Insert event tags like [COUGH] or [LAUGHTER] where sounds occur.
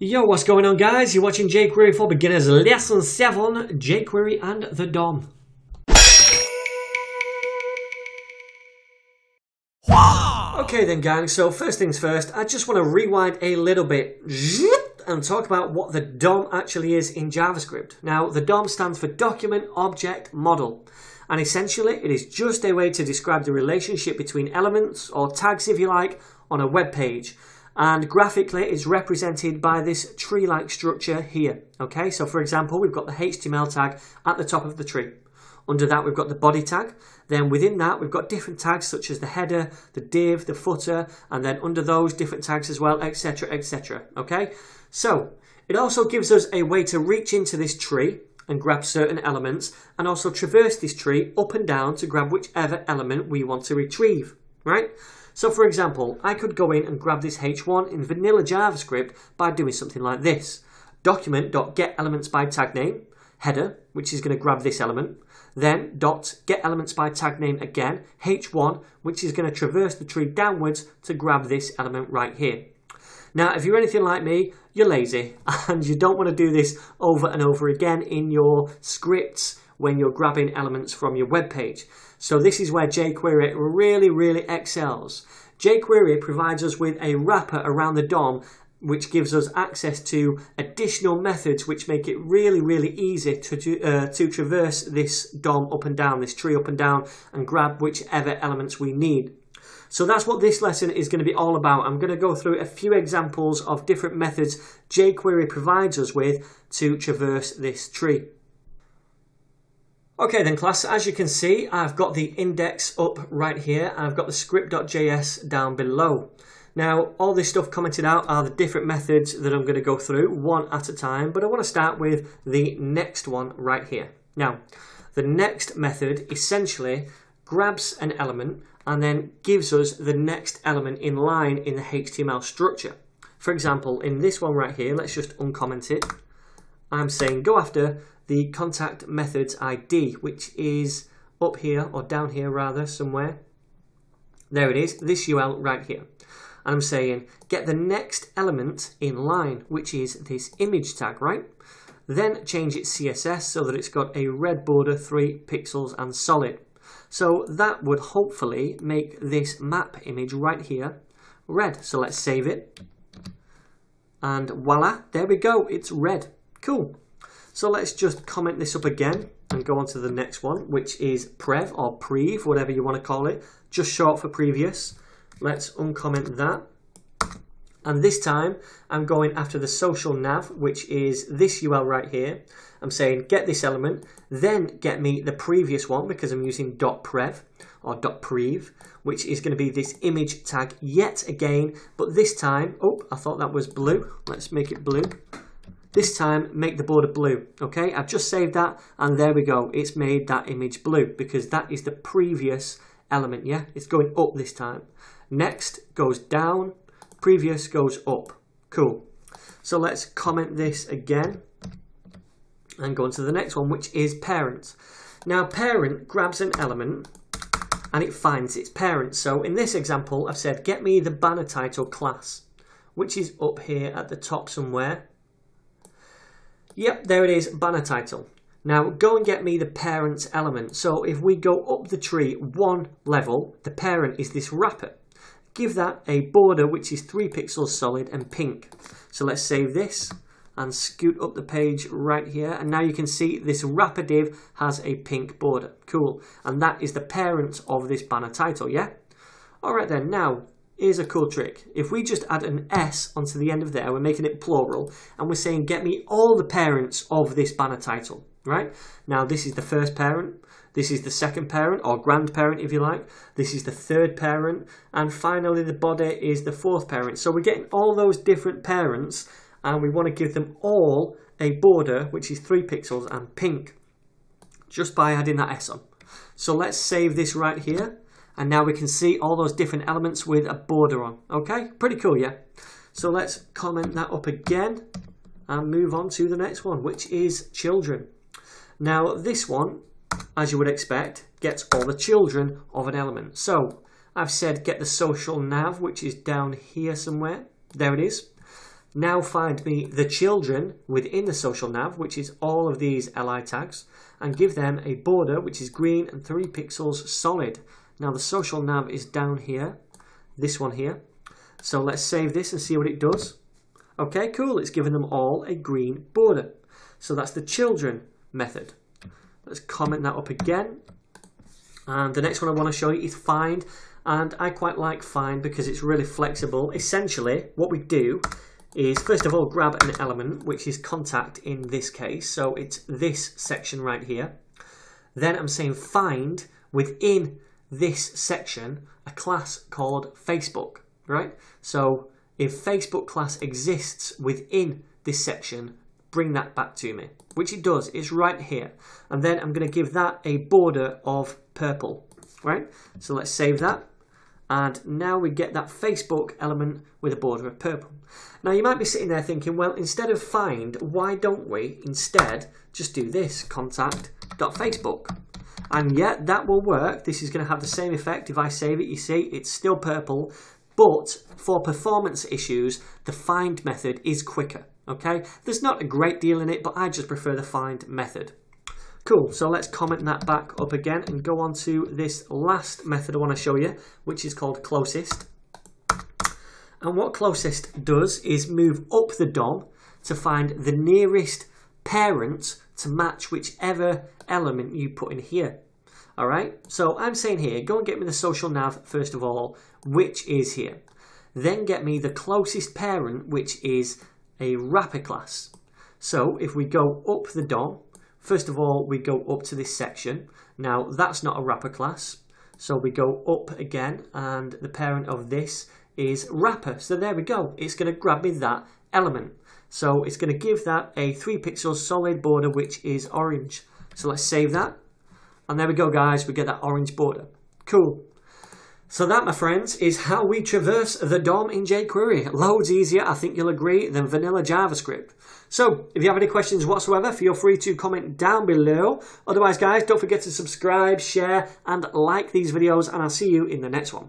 Yo, what's going on guys? You're watching jQuery for Beginners Lesson 7, jQuery and the DOM. Okay then gang, so first things first, I just want to rewind a little bit and talk about what the DOM actually is in JavaScript. Now, the DOM stands for Document Object Model. And essentially, it is just a way to describe the relationship between elements, or tags if you like, on a web page and graphically it's represented by this tree-like structure here. Okay, so for example, we've got the HTML tag at the top of the tree. Under that, we've got the body tag. Then within that, we've got different tags such as the header, the div, the footer, and then under those, different tags as well, etc., etc. Okay, so it also gives us a way to reach into this tree and grab certain elements and also traverse this tree up and down to grab whichever element we want to retrieve, right? So for example, I could go in and grab this h1 in vanilla JavaScript by doing something like this. Document.getElementsByTagName, header, which is going to grab this element, then dot get elements by tag name again, h1, which is going to traverse the tree downwards to grab this element right here. Now, if you're anything like me, you're lazy [LAUGHS] and you don't want to do this over and over again in your scripts when you're grabbing elements from your web page. So this is where jQuery really, really excels. jQuery provides us with a wrapper around the DOM which gives us access to additional methods which make it really, really easy to, uh, to traverse this DOM up and down, this tree up and down, and grab whichever elements we need. So that's what this lesson is going to be all about. I'm going to go through a few examples of different methods jQuery provides us with to traverse this tree. Okay then class, as you can see, I've got the index up right here and I've got the script.js down below. Now, all this stuff commented out are the different methods that I'm going to go through one at a time, but I want to start with the next one right here. Now, the next method essentially grabs an element and then gives us the next element in line in the HTML structure. For example, in this one right here, let's just uncomment it. I'm saying go after the contact methods ID, which is up here, or down here rather, somewhere. There it is, this UL right here. And I'm saying get the next element in line, which is this image tag, right? Then change its CSS so that it's got a red border, 3 pixels and solid. So that would hopefully make this map image right here red. So let's save it. And voila, there we go, it's red. Cool. So let's just comment this up again and go on to the next one, which is prev or prev, whatever you want to call it, just short for previous. Let's uncomment that. And this time I'm going after the social nav, which is this UL right here. I'm saying get this element, then get me the previous one because I'm using .prev or .prev, which is going to be this image tag yet again, but this time, oh, I thought that was blue. Let's make it blue. This time, make the border blue. Okay, I've just saved that, and there we go. It's made that image blue because that is the previous element, yeah? It's going up this time. Next goes down, previous goes up. Cool. So let's comment this again and go on to the next one, which is parent. Now, parent grabs an element and it finds its parent. So in this example, I've said, get me the banner title class, which is up here at the top somewhere. Yep, there it is, banner title. Now go and get me the parent element. So if we go up the tree one level, the parent is this wrapper. Give that a border which is 3 pixels solid and pink. So let's save this and scoot up the page right here. And now you can see this wrapper div has a pink border. Cool. And that is the parent of this banner title, yeah? Alright then, now Here's a cool trick. If we just add an S onto the end of there, we're making it plural, and we're saying get me all the parents of this banner title, right? Now this is the first parent, this is the second parent, or grandparent if you like, this is the third parent, and finally the body is the fourth parent. So we're getting all those different parents, and we want to give them all a border which is 3 pixels and pink, just by adding that S on. So let's save this right here and now we can see all those different elements with a border on. Okay, pretty cool, yeah? So let's comment that up again and move on to the next one, which is children. Now this one, as you would expect, gets all the children of an element. So I've said get the social nav, which is down here somewhere. There it is. now find me the children within the social nav, which is all of these li tags, and give them a border which is green and 3 pixels solid. Now the social nav is down here, this one here. So let's save this and see what it does. Okay, cool, it's given them all a green border. So that's the children method. Let's comment that up again. And the next one I want to show you is find. And I quite like find because it's really flexible. Essentially, what we do is first of all grab an element, which is contact in this case. So it's this section right here. Then I'm saying find within this section a class called Facebook, right? So if Facebook class exists within this section, bring that back to me, which it does, it's right here. And then I'm going to give that a border of purple, right? So let's save that. And now we get that Facebook element with a border of purple. Now you might be sitting there thinking, well, instead of find, why don't we instead just do this, contact.facebook. And yet that will work. This is going to have the same effect. If I save it, you see, it's still purple. But for performance issues, the find method is quicker. Okay, there's not a great deal in it, but I just prefer the find method. Cool, so let's comment that back up again and go on to this last method I want to show you, which is called closest. And what closest does is move up the DOM to find the nearest parent to match whichever element you put in here. All right, so I'm saying here, go and get me the social nav first of all, which is here. Then get me the closest parent, which is a wrapper class. So if we go up the DOM, first of all, we go up to this section. Now that's not a wrapper class. So we go up again and the parent of this is wrapper. So there we go. It's going to grab me that element. So it's going to give that a 3 pixel solid border which is orange. So let's save that. And there we go guys, we get that orange border. Cool. So that, my friends, is how we traverse the DOM in jQuery. Loads easier, I think you'll agree, than vanilla JavaScript. So, if you have any questions whatsoever, feel free to comment down below. Otherwise, guys, don't forget to subscribe, share, and like these videos, and I'll see you in the next one.